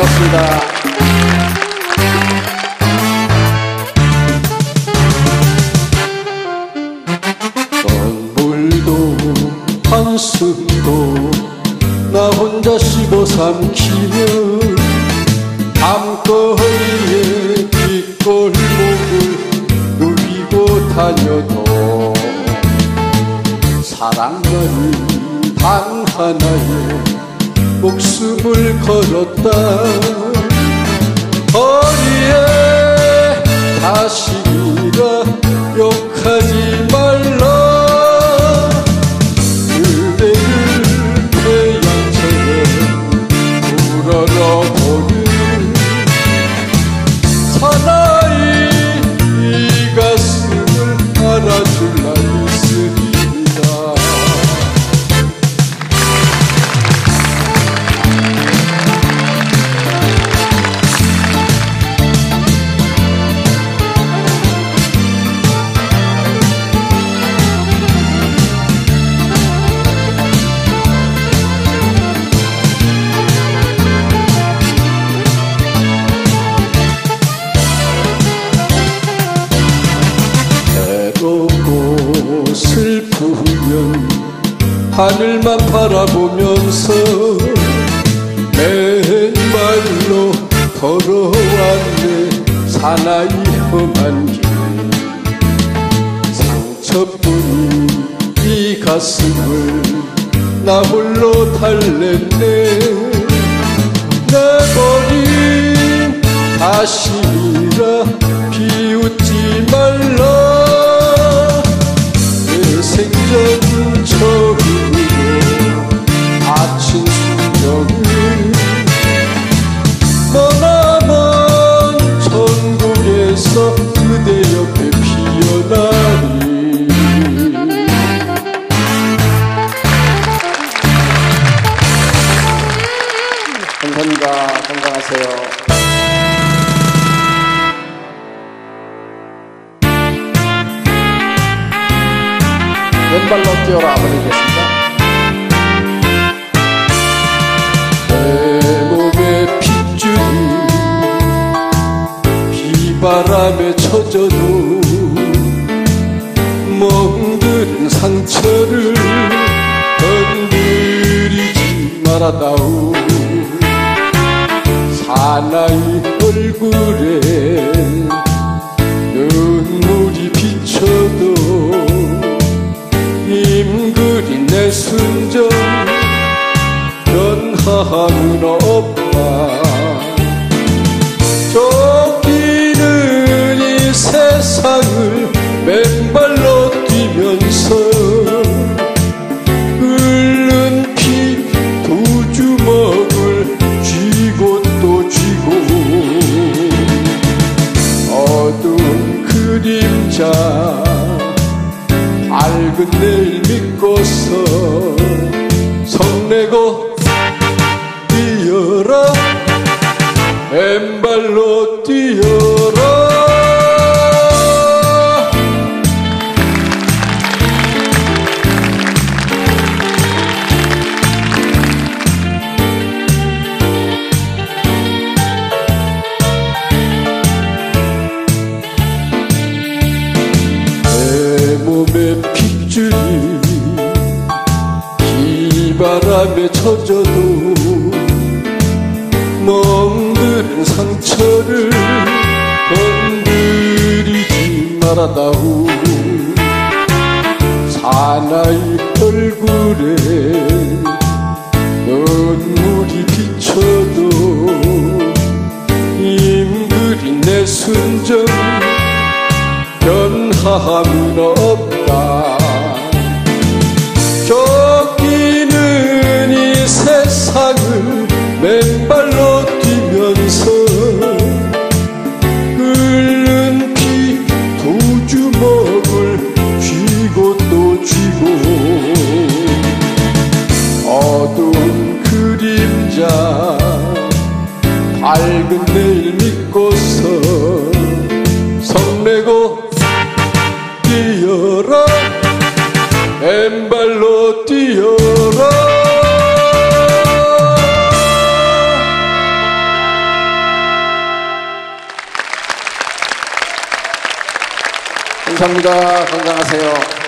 반갑습니다. 눈물도 한숨도 나 혼자 씹어 삼키며 밤거리에 뒷골목을 누비고 다녀도 사랑만이 단 하나에 목숨을 걸었다. 거리에 다시라 욕하지 말라 슬프면 하늘만 바라보면서 맨발로 걸어왔네. 사나이 험한 길. 상처뿐인 이 가슴을 나 홀로 달랬네. 내 버린 다시라 비웃지 말라 왼발로 뛰어라 버리겠습니다. 비바람에 젖어도 멍든 상처를 건드리지 말아다오 사나이 얼굴에 눈물이 비쳐도 그림자 밝은 내일 믿고서 성내고 뛰어라. 왼발로 바람에 젖어도 멍든 상처를 건드리지 말아다오. 사나이 얼굴에 눈물이 비쳐도 임그린 내 순정 변함은 없다 힘든 일 믿고서 성내고 뛰어라. 엠발로 뛰어라. 감사합니다. 건강하세요.